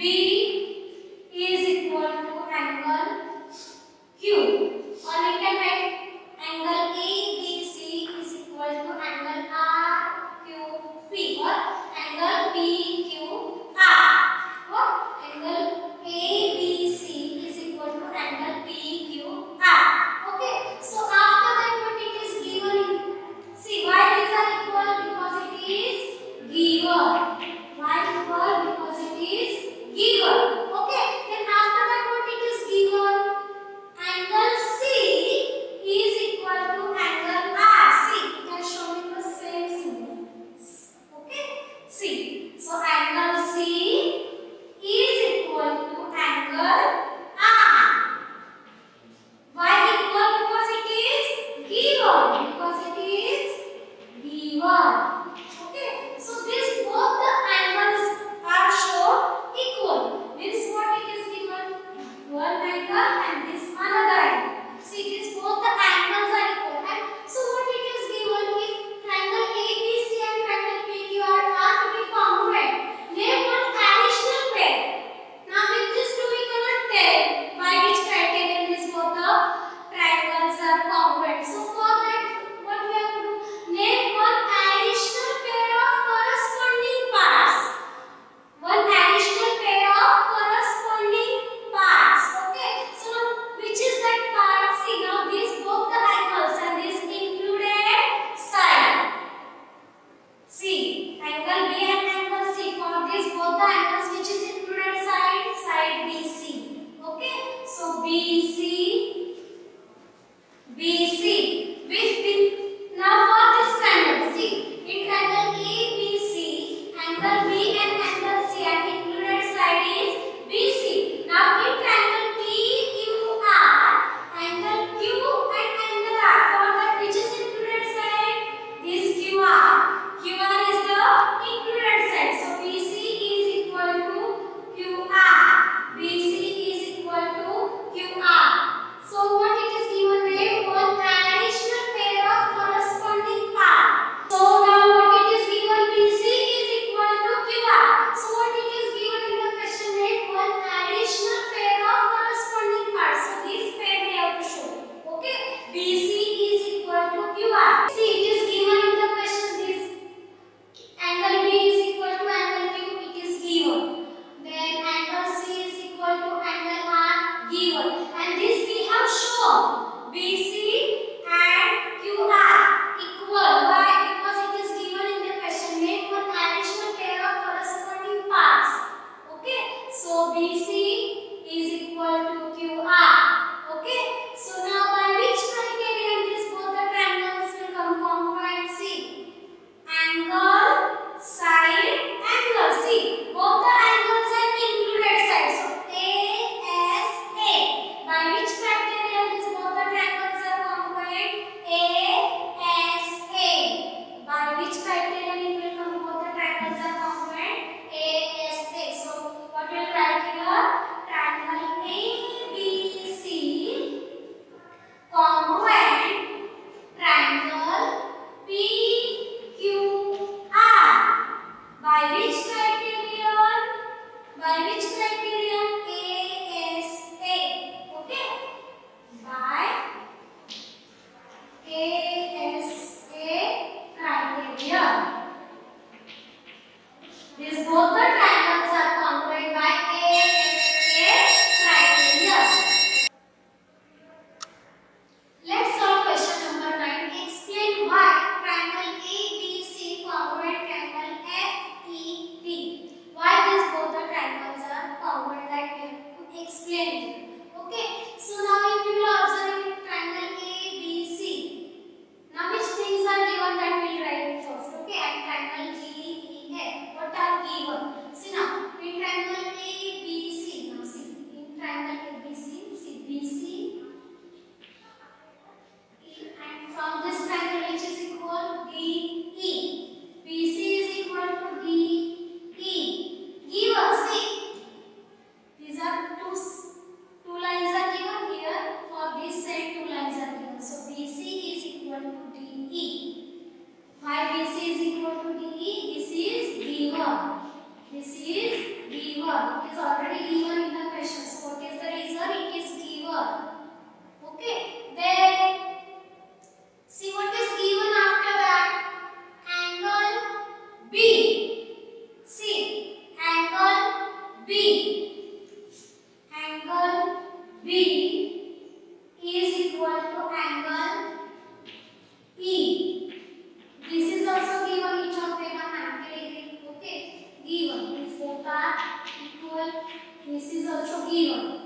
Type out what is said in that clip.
B Stephen.